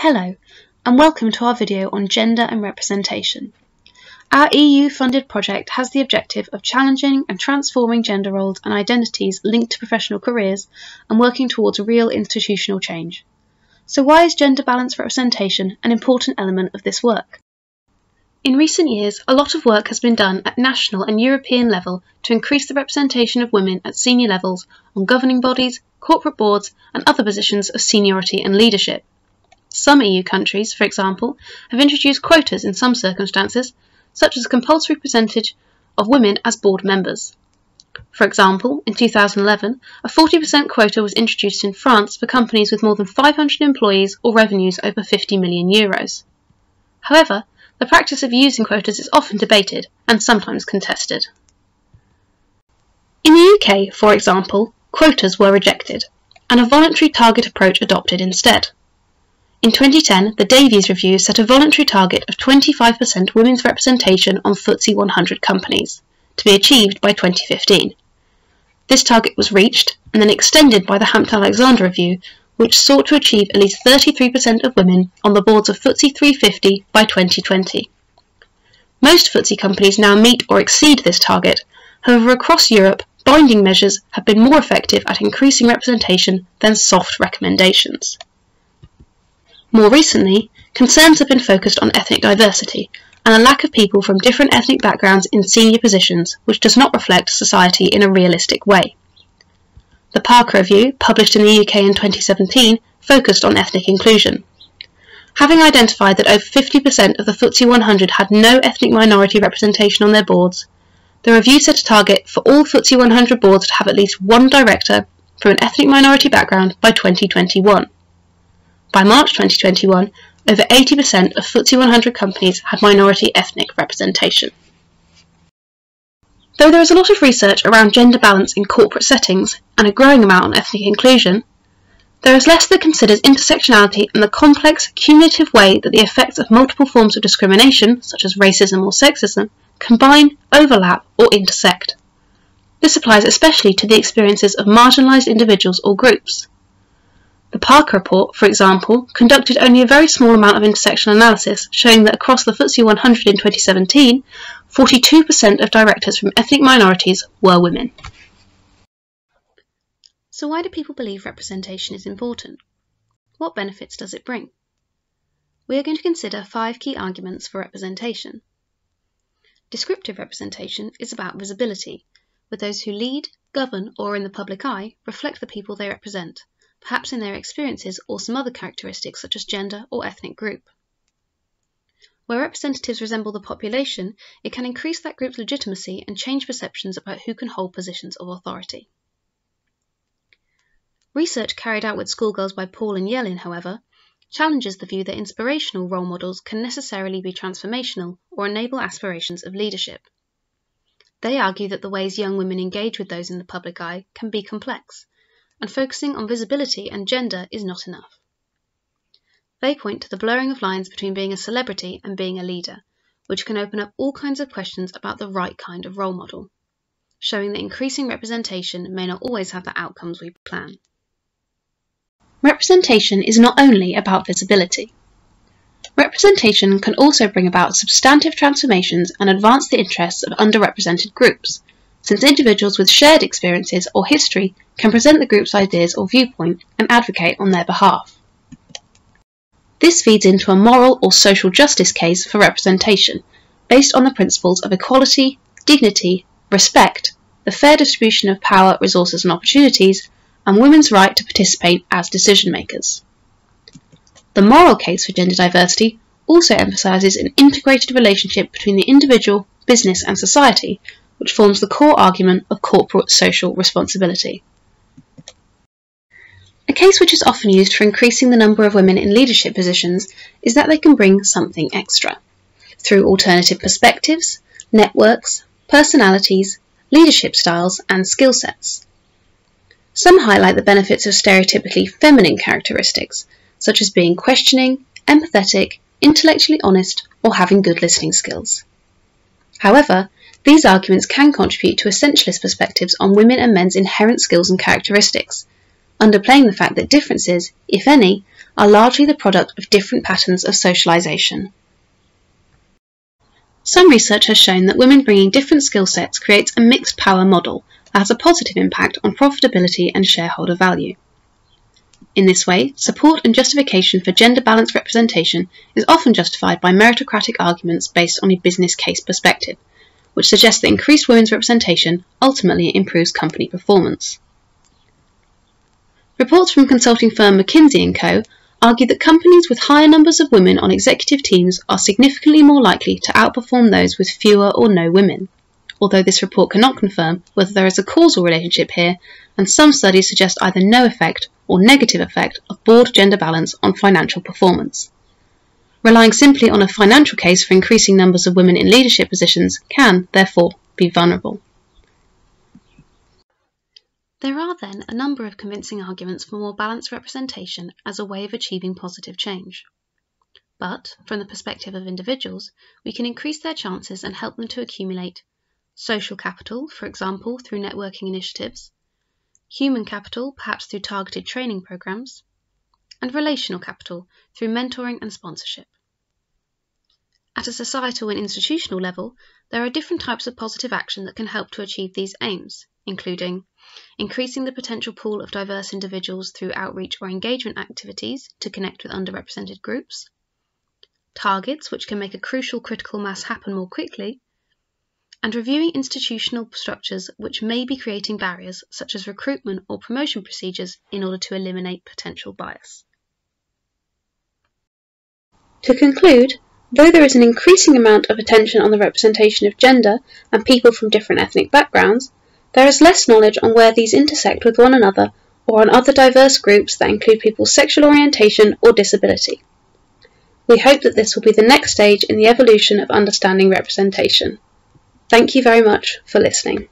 Hello, and welcome to our video on gender and representation. Our EU-funded project has the objective of challenging and transforming gender roles and identities linked to professional careers and working towards real institutional change. So why is gender balance representation an important element of this work? In recent years, a lot of work has been done at national and European level to increase the representation of women at senior levels on governing bodies, corporate boards and other positions of seniority and leadership. Some EU countries, for example, have introduced quotas in some circumstances, such as a compulsory percentage of women as board members. For example, in 2011, a 40% quota was introduced in France for companies with more than 500 employees or revenues over 50 million euros. However, the practice of using quotas is often debated and sometimes contested. In the UK, for example, quotas were rejected and a voluntary target approach adopted instead. In 2010, the Davies Review set a voluntary target of 25% women's representation on FTSE 100 companies, to be achieved by 2015. This target was reached and then extended by the Hampton Alexander Review, which sought to achieve at least 33% of women on the boards of FTSE 350 by 2020. Most FTSE companies now meet or exceed this target, however across Europe, binding measures have been more effective at increasing representation than soft recommendations. More recently, concerns have been focused on ethnic diversity and a lack of people from different ethnic backgrounds in senior positions, which does not reflect society in a realistic way. The Parker Review, published in the UK in 2017, focused on ethnic inclusion. Having identified that over 50% of the FTSE 100 had no ethnic minority representation on their boards, the review set a target for all FTSE 100 boards to have at least one director from an ethnic minority background by 2021. By March 2021, over 80% of FTSE 100 companies had minority ethnic representation. Though there is a lot of research around gender balance in corporate settings and a growing amount on ethnic inclusion, there is less that considers intersectionality and the complex, cumulative way that the effects of multiple forms of discrimination, such as racism or sexism, combine, overlap, or intersect. This applies especially to the experiences of marginalised individuals or groups. The Parker Report, for example, conducted only a very small amount of intersectional analysis, showing that across the FTSE 100 in 2017, 42% of directors from ethnic minorities were women. So why do people believe representation is important? What benefits does it bring? We are going to consider five key arguments for representation. Descriptive representation is about visibility, where those who lead, govern, or in the public eye reflect the people they represent perhaps in their experiences or some other characteristics such as gender or ethnic group. Where representatives resemble the population, it can increase that group's legitimacy and change perceptions about who can hold positions of authority. Research carried out with schoolgirls by Paule and Yelin, however, challenges the view that inspirational role models can necessarily be transformational or enable aspirations of leadership. They argue that the ways young women engage with those in the public eye can be complex, and focusing on visibility and gender is not enough. They point to the blurring of lines between being a celebrity and being a leader, which can open up all kinds of questions about the right kind of role model, showing that increasing representation may not always have the outcomes we plan. Representation is not only about visibility. Representation can also bring about substantive transformations and advance the interests of underrepresented groups, since individuals with shared experiences or history can present the group's ideas or viewpoint and advocate on their behalf. This feeds into a moral or social justice case for representation, based on the principles of equality, dignity, respect, the fair distribution of power, resources and opportunities, and women's right to participate as decision makers. The moral case for gender diversity also emphasises an integrated relationship between the individual, business and society which forms the core argument of corporate social responsibility. A case which is often used for increasing the number of women in leadership positions is that they can bring something extra through alternative perspectives, networks, personalities, leadership styles, and skill sets. Some highlight the benefits of stereotypically feminine characteristics, such as being questioning, empathetic, intellectually honest, or having good listening skills. However, these arguments can contribute to essentialist perspectives on women and men's inherent skills and characteristics, underplaying the fact that differences, if any, are largely the product of different patterns of socialisation. Some research has shown that women bringing different skill sets creates a mixed power model that has a positive impact on profitability and shareholder value. In this way, support and justification for gender balanced representation is often justified by meritocratic arguments based on a business case perspective, which suggests that increased women's representation ultimately improves company performance. Reports from consulting firm McKinsey & Co argue that companies with higher numbers of women on executive teams are significantly more likely to outperform those with fewer or no women. Although this report cannot confirm whether there is a causal relationship here, and some studies suggest either no effect or negative effect of board gender balance on financial performance. Relying simply on a financial case for increasing numbers of women in leadership positions can, therefore, be vulnerable. There are then a number of convincing arguments for more balanced representation as a way of achieving positive change. But, from the perspective of individuals, we can increase their chances and help them to accumulate social capital, for example, through networking initiatives, human capital, perhaps through targeted training programs, and relational capital through mentoring and sponsorship. At a societal and institutional level, there are different types of positive action that can help to achieve these aims, including increasing the potential pool of diverse individuals through outreach or engagement activities to connect with underrepresented groups, targets which can make a crucial critical mass happen more quickly, and reviewing institutional structures which may be creating barriers such as recruitment or promotion procedures in order to eliminate potential bias. To conclude, though there is an increasing amount of attention on the representation of gender and people from different ethnic backgrounds, there is less knowledge on where these intersect with one another or on other diverse groups that include people's sexual orientation or disability. We hope that this will be the next stage in the evolution of understanding representation. Thank you very much for listening.